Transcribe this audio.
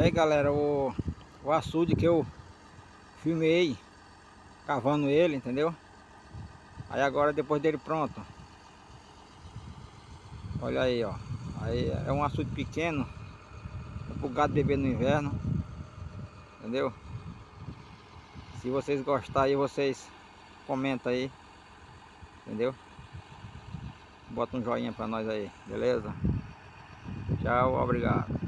Aí galera, o, o açude que eu filmei cavando ele, entendeu? Aí agora depois dele pronto. Olha aí, ó. Aí é um açude pequeno. É pro gado beber no inverno. Entendeu? Se vocês gostarem, vocês comentam aí. Entendeu? Bota um joinha pra nós aí, beleza? Tchau, obrigado.